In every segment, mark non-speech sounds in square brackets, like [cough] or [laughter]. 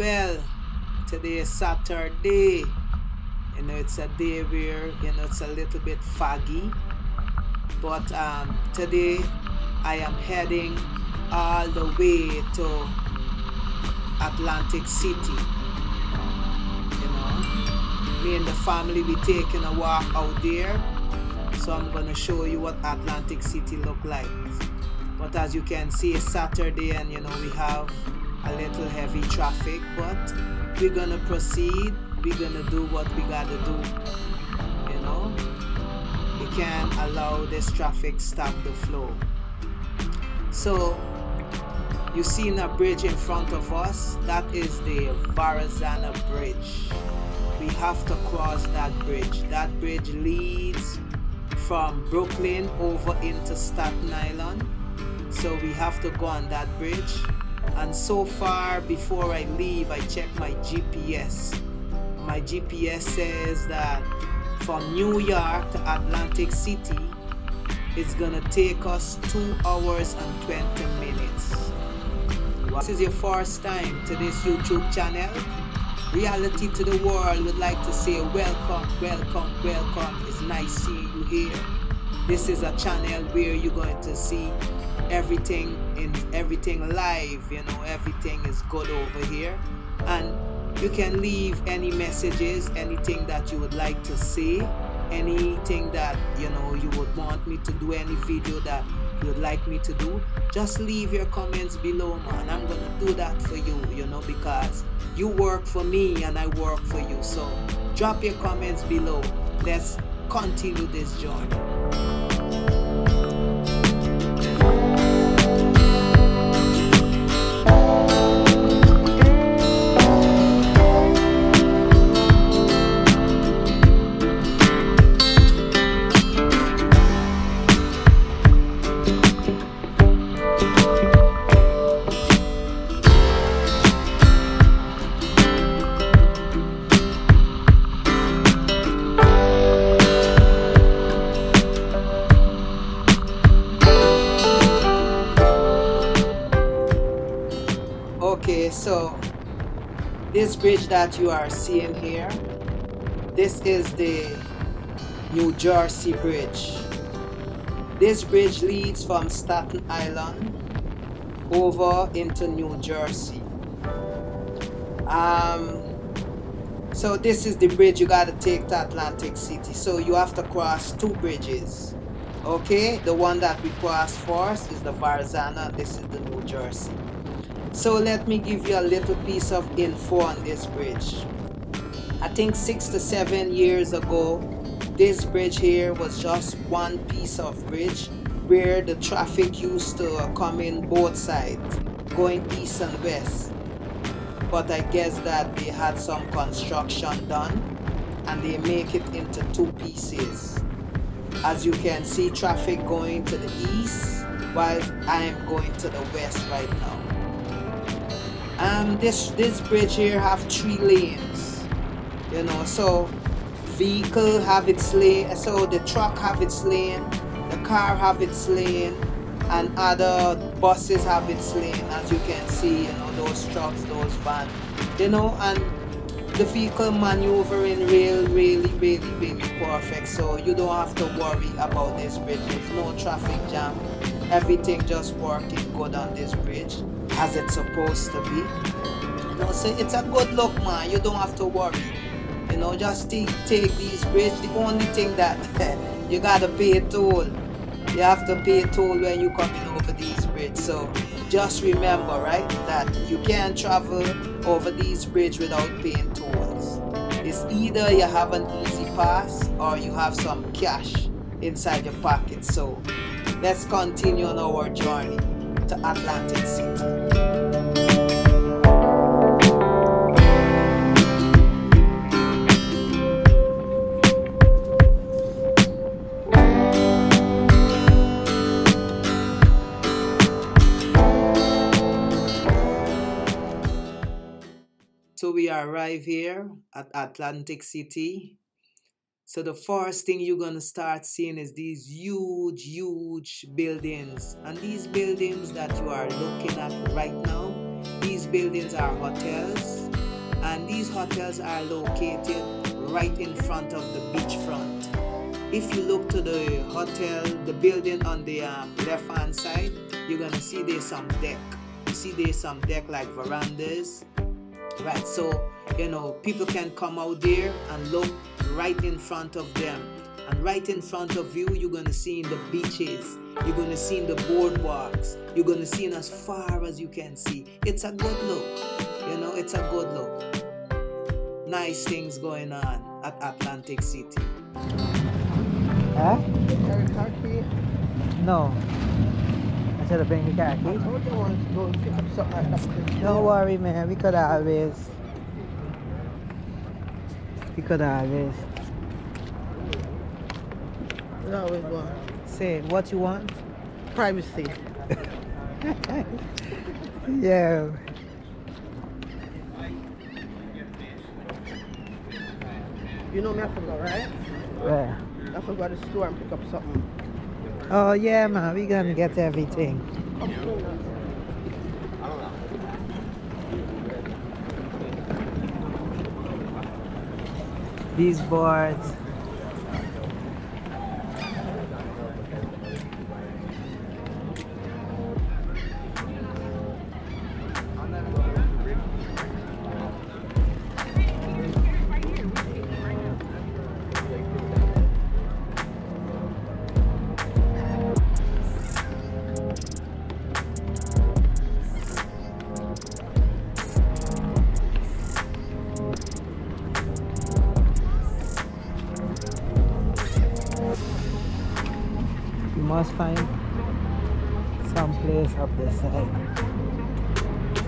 well. Today is Saturday. You know, it's a day where, you know, it's a little bit foggy. But um, today I am heading all the way to Atlantic City. You know, me and the family be taking a walk out there. So I'm gonna show you what Atlantic City look like. But as you can see, it's Saturday and you know we have a little heavy traffic, but we're gonna proceed. We're gonna do what we gotta do. You know, we can't allow this traffic stop the flow. So you see a bridge in front of us. That is the Verrazano Bridge. We have to cross that bridge. That bridge leads from Brooklyn over into Staten Island. So we have to go on that bridge and so far before I leave I check my GPS my GPS says that from New York to Atlantic City it's gonna take us 2 hours and 20 minutes. This is your first time to this YouTube channel. Reality to the world would like to say welcome welcome welcome. It's nice seeing you here. This is a channel where you're going to see everything in everything live you know everything is good over here. And you can leave any messages anything that you would like to say anything that you know you would want me to do any video that you would like me to do just leave your comments below man. I'm gonna do that for you you know because you work for me and i work for you. So drop your comments below. Let's continue this journey that you are seeing here this is the New Jersey Bridge. This bridge leads from Staten Island over into New Jersey. Um, so this is the bridge you got to take to Atlantic City. So you have to cross two bridges okay? The one that we cross first is the Verrazano this is the New Jersey so let me give you a little piece of info on this bridge. I think six to seven years ago, this bridge here was just one piece of bridge where the traffic used to come in both sides, going east and west. But I guess that they had some construction done and they make it into two pieces. As you can see, traffic going to the east while I am going to the west right now um, this this bridge here have three lanes you know so vehicle have its lane so the truck have its lane the car have its lane and other buses have its lane as you can see you know those trucks those vans you know and the vehicle maneuvering real really really really perfect so you don't have to worry about this bridge. There's no traffic jam everything just working good on this bridge as it's supposed to be. You know, so it's a good look, man. You don't have to worry. You know, just take, take these bridges. The only thing that [laughs] you gotta pay a toll. You have to pay a toll when you coming over these bridges. So just remember, right, that you can't travel over these bridges without paying tolls. It's either you have an easy pass or you have some cash inside your pocket. So let's continue on our journey to Atlantic City. So we arrive here at Atlantic City. So the first thing you're gonna start seeing is these huge, huge buildings. And these buildings that you are looking at right now these buildings are hotels and these hotels are located right in front of the beachfront. If you look to the hotel, the building on the um, left hand side, you're gonna see there's some deck. You see there's some deck like verandas, right? So you know people can come out there and look right in front of them, and right in front of you, you're gonna see in the beaches. You're gonna see in the boardwalks. You're gonna see in as far as you can see. It's a good look. You know, it's a good look. Nice things going on at Atlantic City. Huh? car key. No. I should have bring the car I key. told you I wanted to go and pick up something like that. Don't worry, man. We could always. We could always. You always want Say what you want. privacy. [laughs] Yeah. You know me, I forgot, right? Where? I forgot the store and pick up something. Oh yeah, man. We gonna get everything. I'm soon now. These boards.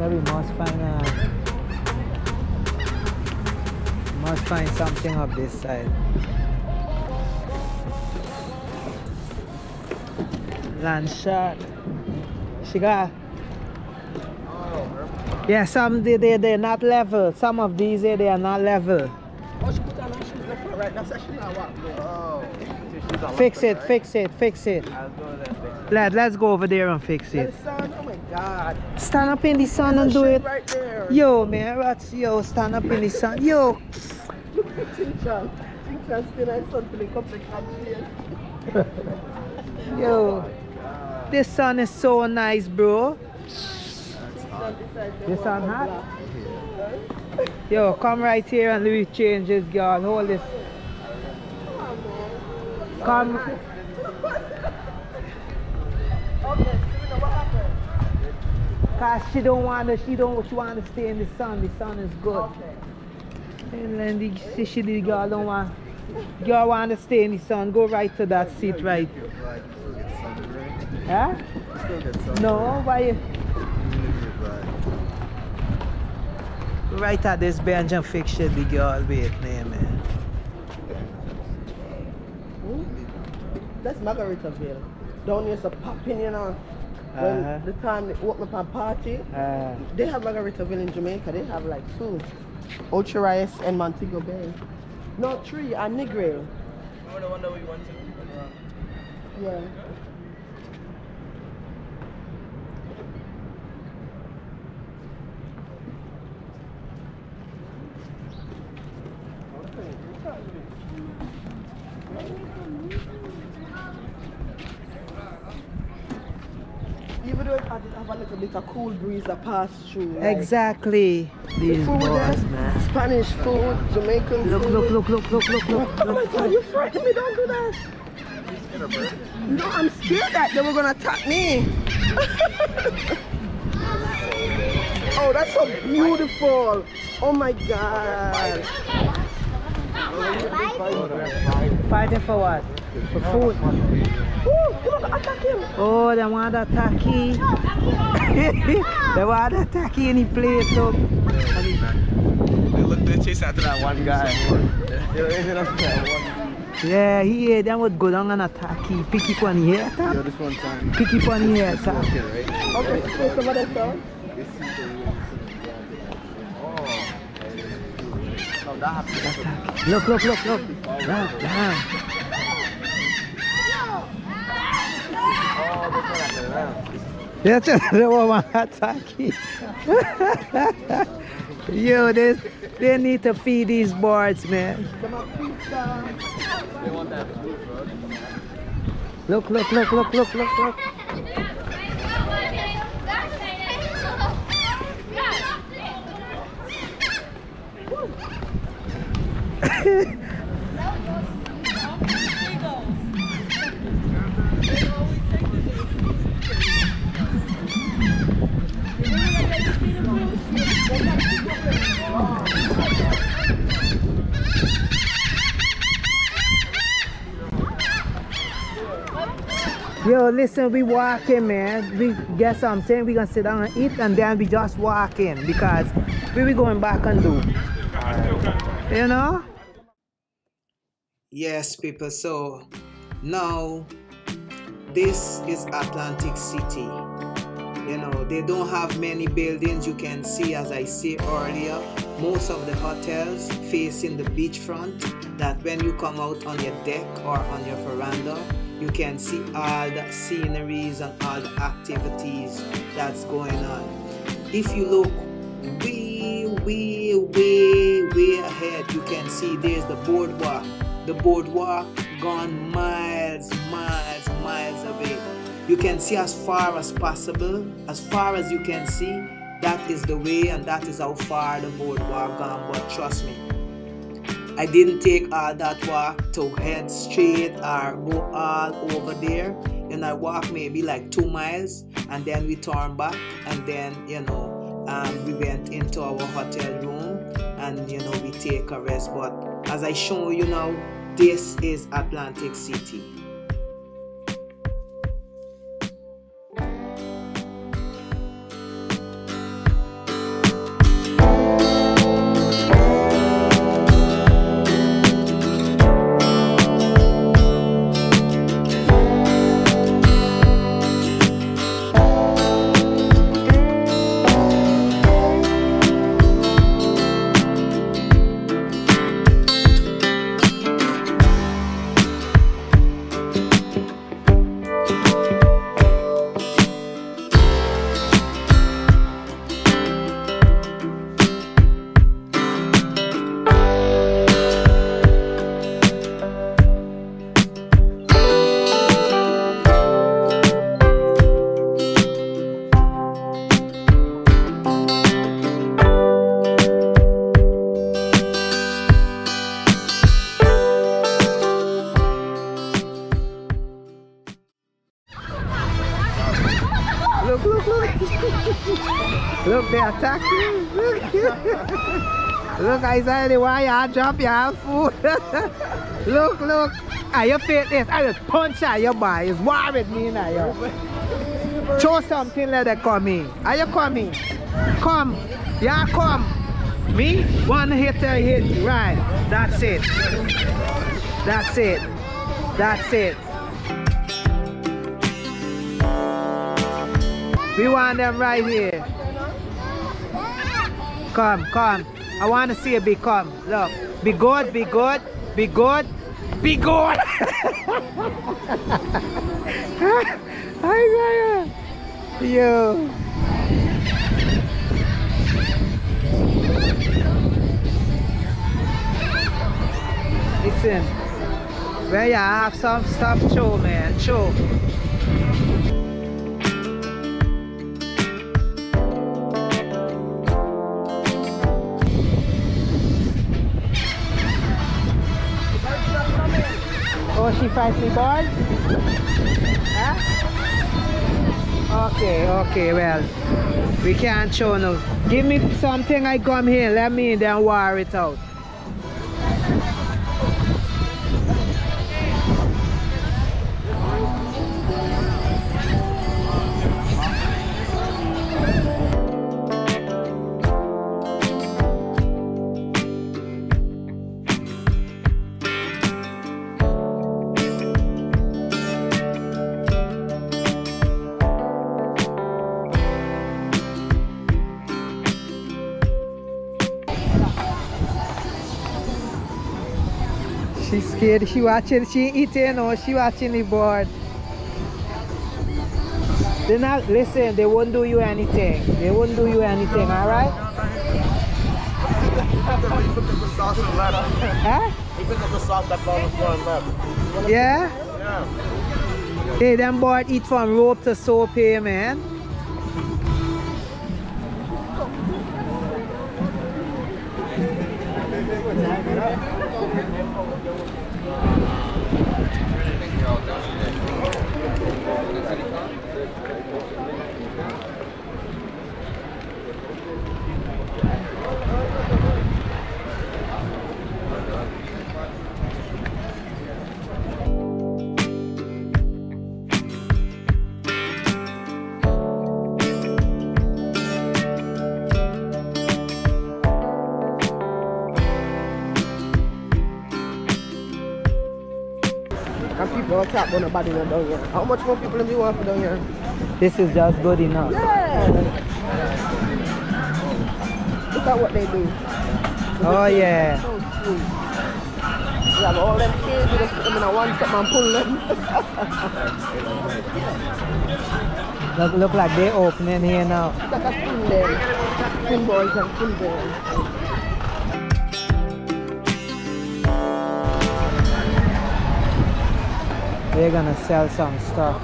So we must find a must find something up this side. Land shot. She got yeah, some they, they they're not level. Some of these eh, they are not level. Oh, she put on her shoes left right. That's actually not what. Oh. Fix it, fix it, fix it. Lad, let's go over there and fix That it. Is sun. Oh my god. Stand up in the sun and do it. right there. Yo, man, rats, yo, stand up in the sun. Yo, Chinchan. Chinchan still has something in of yo. This sun is so nice, bro. This sun hot? Yo, come right here and Louis change this girl. Hold this. Come. Cause she don't want to, she don't she want to stay in the sun. The sun is good. Okay. And then the, see, she the girl don't want. Girl want to stay in the sun. Go right to that seat right. Huh? No, why? Right at this bench and fix it, the girl wait there, man. Hmm? That's Margaritaville. Down here, so popping, you know. When Uh-huh. the time they open up a party, Uh, they have Margaritaville in Jamaica. They have like two. Ocho Rios and Montego Bay. No, three and Negril. Yeah. Even though it had- it have a little bit of cool breeze that pass through. like, exactly. These food boys, there, man. Spanish food, Jamaican Look, food. look, look, look, look, look, [laughs] look, Oh my look. god, you frightened me, don't do that. No, I'm scared that they were gonna attack me. [laughs] oh, that's so beautiful. Oh my god. Fighting for what? For food. Ooh, you attack him. Oh, they want that tacky. [laughs] they want that tacky in the plate, look. They look, they chase after that one guy. They were ended up with that one. Yeah, he yeah, that would go down and attack you. Pick it on the head, Yo, top. this one time. Pick it on the head. Okay, right? Okay, so some of them sir. Oh, that happened. Look, look, look, look. Down, down. Oh, this one after that. That's the woman attacking. Yo, they, they need to feed these birds, man. Look, look, look, look, look, look, look. [laughs] Yo, listen, we walking, man. We guess what I'm saying. we gonna sit down and eat, and then we just walking because we be going back and do. You know? Yes, people. So now this is Atlantic City. You know, they don't have many buildings you can see, as I said earlier. Most of the hotels facing the beachfront, that when you come out on your deck or on your veranda, you can see all the sceneries and all the activities that's going on. If you look way, way, way, way ahead, you can see there's the boardwalk. The boardwalk gone miles, miles, miles away. You can see as far as possible, as far as you can see. That is the way, and that is how far the boardwalk gone. But trust me, I didn't take all that walk to head straight or go all over there. And I walked maybe like two miles, and then we turned back, and then you know um, we went into our hotel room, and you know we take a rest. But as I show you now, this is Atlantic City. Said, why you drop your food? [laughs] look, look. Are you feel this? I just punch at your boy. It's war with me now, yo. Show something, let it come in. Are you coming? Come. Yeah, come. Me? One hitter hit. Right. That's it. That's it. That's it. We want them right here. Come, come. I want to see you be come. Look. Be good, be good, be good, be good. [laughs] Isaiah. You. Listen. Where you have some stuff, show man, show. She fights me board? Huh? Okay, okay, well, we can't show no. Give me something I come here, let me then war it out. Scared. She watching. She eating or she watching the board. They not listen. They won't do you anything. They won't do you anything. All right? You pick up the sauce and left. Huh? You the sauce that's on the floor and left. Yeah. Yeah. Hey, them boy eat from rope to soap here, man. And people are talk about nobody down here. How much more people do you want for down here? This is just good enough. Yeah. Look at what they do. Oh yeah. So sweet. You have all them kids, you just put them in a one step and pull them. [laughs] Look, look like they opening here now. Like a twin them. Twin boys and twin girls. They're gonna sell some stuff.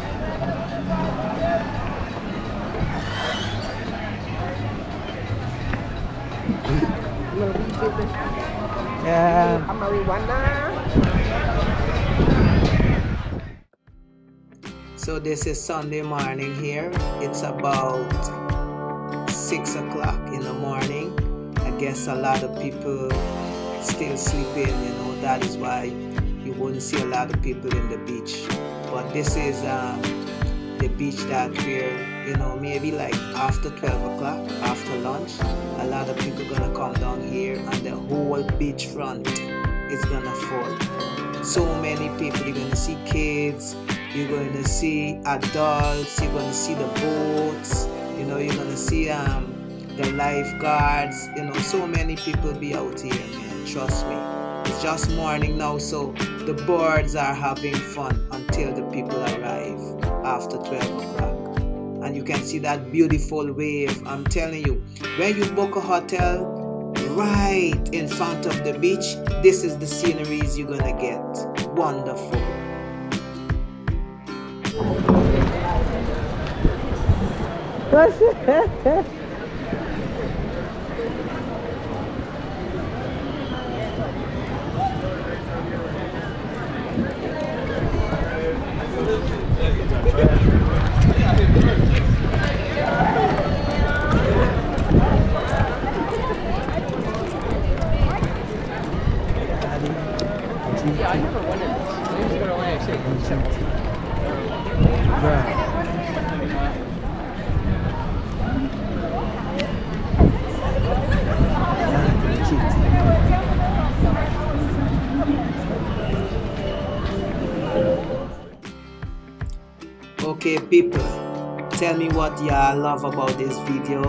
Yeah. So this is Sunday morning here. It's about six o'clock in the morning. I guess a lot of people still sleeping, you know, that is why wouldn't see a lot of people in the beach. But this is um, the beach that we're, you know, maybe like after 12 o'clock, after lunch, a lot of people gonna come down here and the whole beach front is gonna fall so many people. You're to see kids, you're going to see adults, you're going to see the boats, you know, you're going to see um, the lifeguards, you know, so many people be out here, man. Trust me. It's just morning now, so the birds are having fun until the people arrive after 12 o'clock. And you can see that beautiful wave. I'm telling you, when you book a hotel, right in front of the beach, this is the sceneries you're gonna get. Wonderful. [laughs] Okay, tell me what y'all love about this video.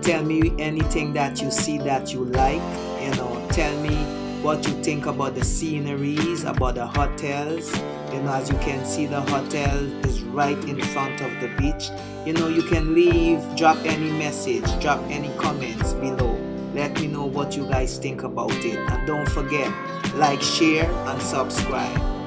Tell me anything that you see that you like. You know, tell me what you think about the sceneries, about the hotels. You know, as you can see, the hotel is right in front of the beach. You know, you can leave, drop any message, drop any comments below. Let me know what you guys think about it. And don't forget, like, share, and subscribe.